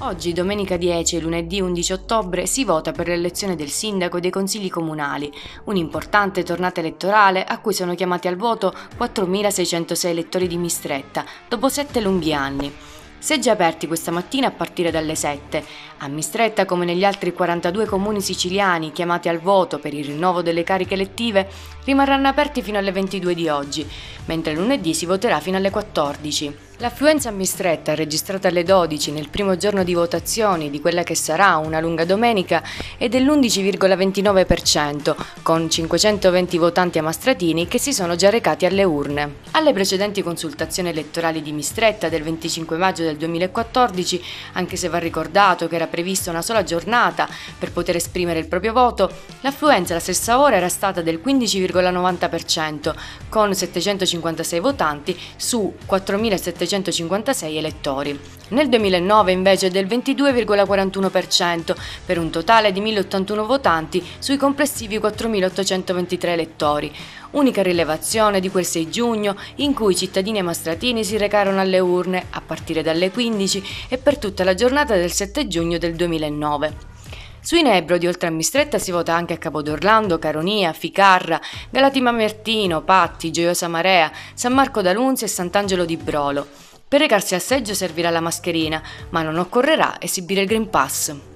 Oggi, domenica 10 e lunedì 11 ottobre, si vota per l'elezione del sindaco e dei consigli comunali, un'importante tornata elettorale a cui sono chiamati al voto 4.606 elettori di Mistretta, dopo sette lunghi anni. Seggi aperti questa mattina a partire dalle 7. A Mistretta, come negli altri 42 comuni siciliani chiamati al voto per il rinnovo delle cariche elettive, rimarranno aperti fino alle 22 di oggi, mentre lunedì si voterà fino alle 14. L'affluenza a Mistretta, registrata alle 12 nel primo giorno di votazioni di quella che sarà una lunga domenica, è dell'11,29%, con 520 votanti amastratini che si sono già recati alle urne. Alle precedenti consultazioni elettorali di Mistretta del 25 maggio del 2014, anche se va ricordato che era prevista una sola giornata per poter esprimere il proprio voto, l'affluenza alla stessa ora era stata del 15,90%, con 756 votanti su 4.700 756 elettori. Nel 2009 invece del 22,41% per un totale di 1.081 votanti sui complessivi 4.823 elettori. Unica rilevazione di quel 6 giugno in cui i cittadini amastratini si recarono alle urne a partire dalle 15 e per tutta la giornata del 7 giugno del 2009. Sui Nebrodi, oltre a Mistretta, si vota anche a Capodorlando, Caronia, Ficarra, Galatima Mertino, Patti, Gioiosa Marea, San Marco d'Alunzio e Sant'Angelo di Brolo. Per recarsi al seggio servirà la mascherina, ma non occorrerà esibire il Green Pass.